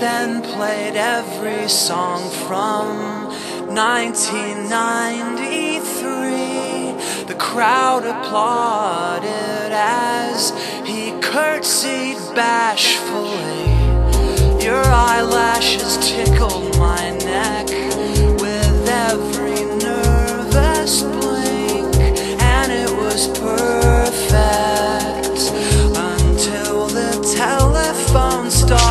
then played every song from 1993. The crowd applauded as he curtsied bashfully. Your eyelashes tickled my neck with every nervous blink, and it was perfect until the telephone started.